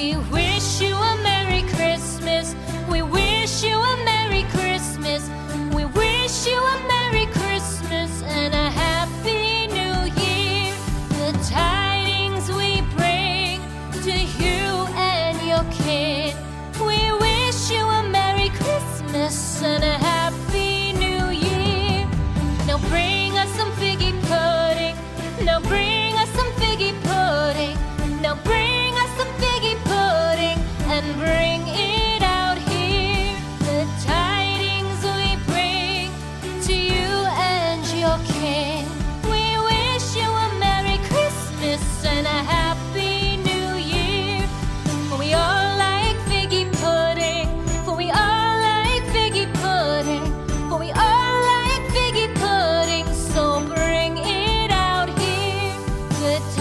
me where good